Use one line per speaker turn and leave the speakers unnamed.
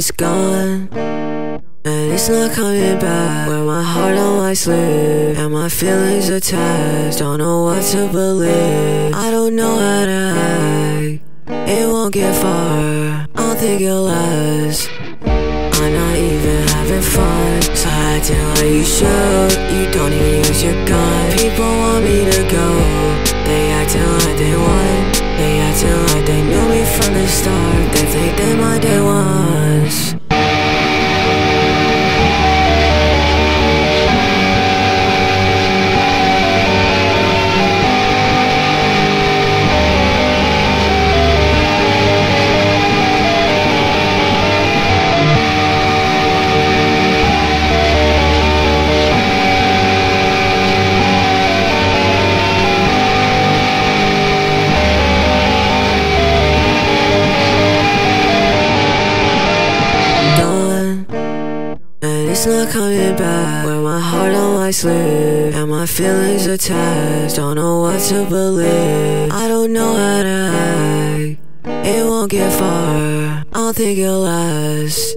is gone. And it's not coming back. Wear my heart on my sleeve, and my feelings attached. Don't know what to believe. I don't know how to act. It won't get far. I don't think it'll last. I'm not even having fun. So acting like you should. You don't even use your gun. People want me to go. They acting like they want. They acting like they knew me from the start. They think they my day ones. It's not coming back. Wear my heart on my sleeve And my feelings attached Don't know what to believe. I don't know how to act. It won't get far. I don't think it'll last